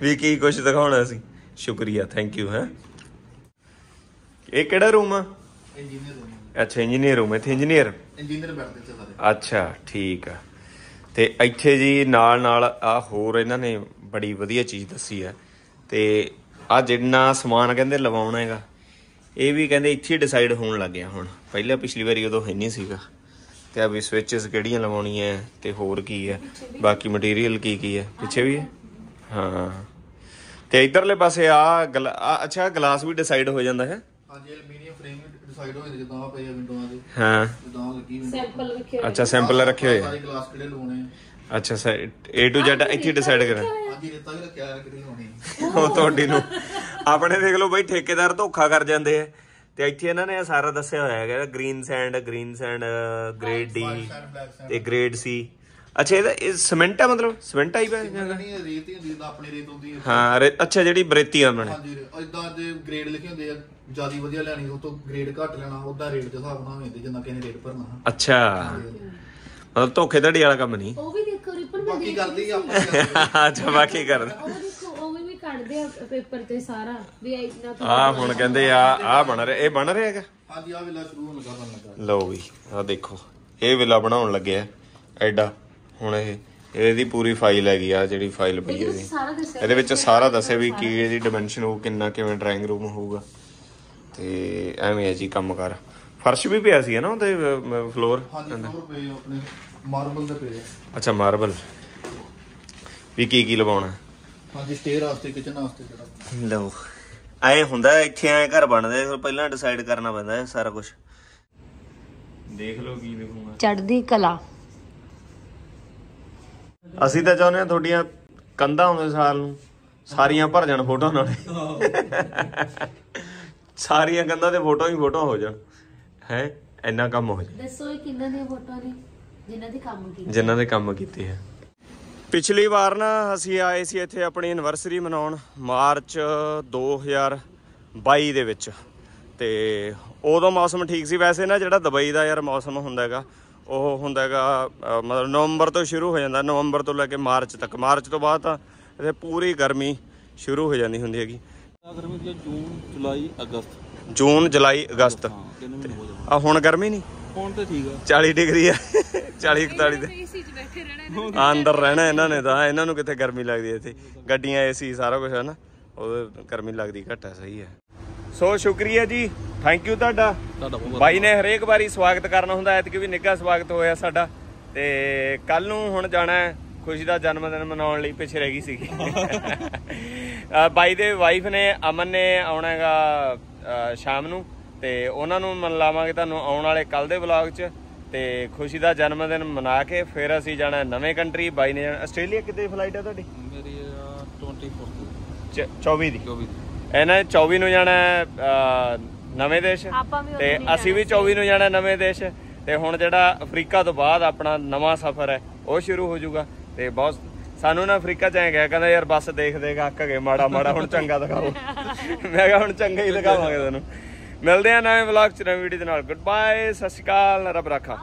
ਵੀ ਕੀ ਕੁਝ ਦਿਖਾਉਣਾ ਸੀ। ਸ਼ੁਕਰੀਆ ਥੈਂਕ ਯੂ ਹੈ? ਇਹ ਕਿਹੜਾ ਰੂਮ ਆ? ਇੰਜੀਨੀਅਰ ਅੱਛਾ ਇੰਜੀਨੀਅਰ ਰੂਮ ਇੱਥੇ ਇੰਜੀਨੀਅਰ ਇੰਜੀਨੀਅਰ ਬੈਠਦੇ ਸਾਰੇ। ਅੱਛਾ ਠੀਕ ਆ। ਤੇ ਇੱਥੇ ਜੀ ਨਾਲ ਨਾਲ ਆ ਹੋਰ ਇਹਨਾਂ ਨੇ ਬੜੀ ਵਧੀਆ ਚੀਜ਼ ਦੱਸੀ ਹੈ। ਤੇ ਆ ਜਿੰਨਾ ਸਮਾਨ ਕਹਿੰਦੇ ਲਵਾਉਣਾ ਹੈਗਾ, ਇਹ ਵੀ ਕਹਿੰਦੇ ਇੱਥੇ ਡਿਸਾਈਡ ਹੋਣ ਲੱਗ ਗਿਆ ਹੁਣ। ਪਹਿਲਾਂ ਪਿਛਲੀ ਵਾਰੀ ਉਦੋਂ ਹੈ ਨਹੀਂ ਸੀਗਾ। ਤੇ ਆ ਵੀ ਸਵਿਚਸ ਕਿਹੜੀਆਂ ਲਵਾਉਣੀਆਂ ਤੇ ਹੋਰ ਕੀ ਹੈ, ਬਾਕੀ ਮਟੀਰੀਅਲ ਕੀ ਕੀ ਹੈ, ਪਿੱਛੇ ਵੀ ਹਾਂ? ਤੇ ਇਧਰਲੇ ਪਾਸੇ ਆ ਅੱਛਾ ਗਲਾਸ ਵੀ ਡਿਸਾਈਡ ਹੋ ਜਾਂਦਾ ਹੈ। ਹਾਂਜੀ ਐਲੂਮੀਨੀਅਮ ਫਰੇਮ ਡਿਸਾਈਡ ਹੋਏ ਨੇ ਜਿੱਦਾਂ ਆ ਪਏ ਆ ਵਿੰਡੋਆਂ ਦੇ ਹਾਂ। ਜਿੱਦਾਂ ਆਹ ਲੱਗੀ window। ਸੈਂਪਲ ਰੱਖੇ ਹੋਏ ਅੱਛਾ ਸੈਂਪਲ ਰੱਖੇ ਹੋਏ ਆ। ਸਾਰੇ ਗਲਾਸ ਕਿਹੜੇ ਲਵਾਉਣੇ ਆ? ਅੱਛਾ ਸਰ A to Z ਇੱਥੇ ਡਿਸਾਈਡ ਕਰਾਂ। ਹਾਂਜੀ ਰੇਤਾ ਵੀ ਰੱਖਿਆ ਹੈ ਕਿਹੜੀ ਲਾਉਣੀ ਉਹ ਤੁਹਾਡੀ ਨੂੰ। ਆਪਣੇ ਦੇਖ ਲਓ ਬਈ ਠੇਕੇਦਾਰ ਧੋਖਾ ਕਰ ਜਾਂਦੇ ਆ। ਤੇ ਇੱਥੇ ਇਹਨਾਂ ਨੇ ਇਹ ਸਾਰਾ ਦੱਸਿਆ ਹੋਇਆ ਹੈਗਾ green sand green sand grade D ਤੇ ਗ੍ਰੇਡ ਸੀ ਅੱਛਾ ਇਹਦਾ ਇਹ ਸਿਮੈਂਟ ਆ ਮਤਲਬ? ਸਿਮੈਂਟ ਆਈ ਪਿਆ? ਨਹੀਂ ਇਹ ਰੇਤ ਹੀ ਹੁੰਦੀ ਜਿੱਦਾਂ ਆਪਣੀ ਰੇਤ ਹੁੰਦੀ ਹੈ। ਹਾਂ ਰੇ- ਅੱਛਾ ਜਿਹੜੀ ਬਰੇਤੀ ਆ ਮਨੇ ਹਾਂਜੀ ਇਦਾਂ ਦੇ ਗ੍ਰੇਡ ਲਿਖੇ ਹੁੰਦੇ ਆ ਜ਼ਿਆਦਾ ਵਧੀਆ ਲੈਣੀ ਉਹ ਤੋਂ ਗ੍ਰੇਡ ਘੱਟ ਲੈਣਾ ਉਹਦਾ ਰੇਟ ਦੇ ਹਿਸਾਬ ਨਾਲ ਹੁੰਦੇ ਜਿੰਨਾ ਕਿਸੇ ਨੇ ਰੇਟ ਭਰਨਾ। ਅੱਛਾ। ਮਤਲਬ ਧੋਖੇਧੜੀ ਵਾਲਾ ਕੰਮ ਨਹੀਂ। ਉਹ ਵੀ ਦੇਖੋ ਰਿਪਨ ਮੈਂ ਬਾਕੀ ਦੇਖ ਕਰਦੀ ਆ ਆਪਾਂ। ਅੱਛਾ ਬਾਕੀ ਕਰ। ਉਹ ਦੇਖੋ ਉਹ ਵੀ ਵੀ ਕੱਢਦੇ ਆ ਪੇਪਰ ਤੇ ਸਾਰਾ ਵੀ ਇੰਨਾ ਕੁ- ਆ ਹੁਣ ਕਹਿੰਦੇ ਆ ਆ ਬਣ ਰਿਹਾ ਇਹ ਬਣ ਰਿਹਾ ਹੈਗਾ? ਹਾਂਜੀ ਆ ਵੇਲਾ ਸ਼ੁਰੂ ਹੋਣ ਲੱਗਾ ਬਣ ਲੱਗਾ। ਲਓ ਵੀ ਆ ਦੇਖੋ ਇਹ ਵਿਲਾ ਬਣਾਉਣ ਲੱਗਿਆ ਐਡਾ। ਹੁਣ ਇਹ ਇਹਦੀ ਪੂਰੀ ਫਾਈਲ ਹੈਗੀ ਆ ਜਿਹੜੀ ਫਾਈਲ ਪਈ ਹੈ ਇਹਦੇ। ਸਾਰਾ ਦੱਸਿਆ ਇਹਦੇ ਵਿੱਚ ਸਾਰਾ ਦੱਸਿਆ ਵੀ ਕੀ ਇਹਦੀ ਡਾਈਮੈਂਸ਼ਨ ਹੋਊ ਕਿੰਨਾ ਕਿਵੇਂ ਡਰਾਇੰਗ ਰੂਮ ਹੋਊਗਾ। ਤੇ ਐਵੇਂ ਹੈ ਜੀ ਕੰਮ ਕਰ। ਫਰਸ਼ ਵੀ ਪਿਆ ਸੀ ਨਾ ਉਹਦੇ ਫਲੋਰ ਹਾਂਜੀ ਫਲੋਰ ਪਏ ਆ ਆਪਣੇ। ਮਾਰਬਲ ਦੇ ਪਏ ਆ। ਅੱਛਾ ਮਾਰਬਲ ਵੀ ਕੀ ਕੀ ਲਵਾਉਣਾ? ਹਾਂਜੀ ਸਟੇਅਰ ਵਾਸਤੇ ਕਿਚਨ ਵਾਸਤੇ ਜਿਹੜਾ ਲਓ। ਐ ਹੁੰਦਾ ਇੱਥੇ ਐ ਘਰ ਬਣਦੇ ਫਿਰ ਪਹਿਲਾਂ ਡਿਸਾਈਡ ਕਰਨਾ ਪੈਂਦਾ ਸਾਰਾ ਕੁਝ ਦੇਖ ਲਓ ਕੀ ਲਿਖੂਗਾ ਚੜ੍ਹਦੀ ਕਲਾ। ਅਸੀਂ ਤਾਂ ਚਾਹੁੰਦੇ ਹਾਂ ਤੁਹਾਡੀਆਂ ਕੰਧਾਂ ਆਉਂਦੇ ਸਾਲ ਨੂੰ ਸਾਰੀਆਂ ਭਰ ਜਾਣ ਫੋਟੋ ਨਾਲ। ਸਾਰੀਆਂ ਕੰਧਾਂ ਤੇ ਫੋਟੋ ਹੀ ਫੋਟੋ ਹੋ ਜਾਣ। ਹੈ? ਇੰਨਾ ਕੰਮ ਹੋ ਜਾਏ। ਦੱਸੋ ਇਹ ਕਿੰਨਾਂ ਦੀਆਂ ਫੋਟੋਆਂ ਨੇ? ਜਿਨ੍ਹਾਂ ਦੇ ਕੰਮ ਕੀਤੇ? ਜਿਨ੍ਹਾਂ ਦੇ ਕੰਮ ਕੀਤੇ ਆ। ਪਿਛਲੀ ਵਾਰ ਨਾ ਅਸੀਂ ਆਏ ਸੀ ਇੱਥੇ ਆਪਣੀ ਐਨਵਰਸਰੀ ਮਨਾਉਣ ਮਾਰਚ 2022 ਦੇ ਵਿੱਚ। ਤੇ ਉਦੋਂ ਮੌਸਮ ਠੀਕ ਸੀ। ਵੈਸੇ ਨਾ ਜਿਹੜਾ ਦੁਬਈ ਦਾ ਯਾਰ ਮੌਸਮ ਹੁੰਦਾ ਹੈਗਾ ਉਹ ਹੁੰਦਾ ਹੈਗਾ ਮਤਲਬ ਨਵੰਬਰ ਤੋਂ ਸ਼ੁਰੂ ਹੋ ਜਾਂਦਾ ਨਵੰਬਰ ਤੋਂ ਲੈ ਕੇ ਮਾਰਚ ਤੱਕ। ਮਾਰਚ ਤੋਂ ਬਾਅਦ ਤਾਂ ਇੱਥੇ ਪੂਰੀ ਗਰਮੀ ਸ਼ੁਰੂ ਹੋ ਜਾਂਦੀ ਹੁੰਦੀ ਹੈਗੀ। ਗਰਮੀ ਦੀ ਜੂਨ ਜੁਲਾਈ ਅਗਸਤ। ਜੂਨ ਜੁਲਾਈ ਅਗਸਤ। ਆ ਹੁਣ ਗਰਮੀ ਨਹੀਂ? ਹੁਣ ਤੇ ਠੀਕ ਆ। 40 ਡਿਗਰੀ ਆ 40 41 ਤੇ ਏਸੀ 'ਚ ਬੈਠੇ ਰਹਿਣਾ ਹਾਂ, ਅੰਦਰ ਰਹਿਣਾ ਇਹਨਾਂ ਨੇ ਤਾਂ ਇਹਨਾਂ ਨੂੰ ਕਿੱਥੇ ਗਰਮੀ ਲੱਗਦੀ ਹੈ ਇੱਥੇ? ਗੱਡੀਆਂ ਏਸੀ ਸਾਰਾ ਕੁਝ ਹੈ ਨਾ ਉਹ ਗਰਮੀ ਲੱਗਦੀ ਘੱਟ ਹੈ ਸਹੀ ਹੈ ਸੋ ਸ਼ੁਕਰੀਆ ਜੀ। ਥੈਂਕ ਯੂ ਤੁਹਾਡਾ। ਬਾਈ ਨੇ ਹਰੇਕ ਵਾਰੀ ਸਵਾਗਤ ਕਰਨਾ ਹੁੰਦਾ ਐਤਕੀ ਵੀ ਨਿੱਘਾ ਸਵਾਗਤ ਹੋਇਆ ਸਾਡਾ। ਤੇ ਕੱਲ ਨੂੰ ਹੁਣ ਜਾਣਾ ਹੈ ਖੁਸ਼ੀ ਦਾ ਜਨਮ ਦਿਨ ਮਨਾਉਣ ਲਈ ਪਿੱਛੇ ਰਹਿ ਗਈ ਸੀਗੀ। ਬਾਈ ਦੇ ਵਾਈਫ ਨੇ ਅਮਨ ਨੇ ਆਉਣਾ ਹੈਗਾ ਸ਼ਾਮ ਨੂੰ। ਤੇ ਉਹਨਾਂ ਨੂੰ ਮਨ ਲਾਵਾਂਗੇ ਤੁਹਾਨੂੰ ਆਉਣ ਵਾਲੇ ਕੱਲ ਦੇ ਵਲੌਗ 'ਚ। ਤੇ ਖੁਸ਼ੀ ਦਾ ਜਨਮ ਦਿਨ ਮਨਾ ਕੇ ਫਿਰ ਅਸੀਂ ਜਾਣਾ ਨਵੇਂ ਕੰਟਰੀ ਬਾਈ ਨੇ ਜਾਣਾ ਆਸਟ੍ਰੇਲੀਆ ਕਿਤੇ ਫਲਾਈਟ ਹੈ ਤੁਹਾਡੀ? ਮੇਰੀ ਚ- 24 ਦੀ। 24 ਇਹਨਾਂ ਨੇ 24 ਨੂੰ ਜਾਣਾ ਨਵੇਂ ਦੇਸ਼। ਤੇ ਅਸੀਂ ਵੀ 24 ਨੂੰ ਜਾਣਾ ਨਵੇਂ ਦੇਸ਼। ਤੇ ਹੁਣ ਜਿਹੜਾ ਅਫਰੀਕਾ ਤੋਂ ਬਾਅਦ ਆਪਣਾ ਨਵਾਂ ਸਫ਼ਰ ਹੈ ਉਹ ਸ਼ੁਰੂ ਹੋ ਜਾਊਗਾ। ਤੇ ਬਹੁਤ ਸਾਨੂੰ ਨਾ ਅਫਰੀਕਾ ਚ ਐ ਗਿਆ ਕਹਿੰਦਾ ਯਾਰ ਬੱਸ ਦੇਖ ਦੇਖ ਅੱਕ ਗਏ ਮਾੜਾ ਮਾੜਾ ਹੁਣ ਚੰਗਾ ਦਿਖਾਓ। ਮੈਂ ਕਿਹਾ ਹੁਣ ਚੰਗਾ ਹੀ ਦਿਖਾਵਾਂਗੇ ਤੁਹਾਨੂੰ ਮਿਲਦੇ ਆ ਨਵੇਂ ਵਲੌਗ ਚ ਨਵੀਂ ਵੀਡੀਓ ਦੇ ਨਾਲ। ਗੁੱਡ ਬਾਏ ਸਤਿ ਸ਼੍ਰੀ ਅਕਾਲ ਰੱਬ ਰਾਖਾ।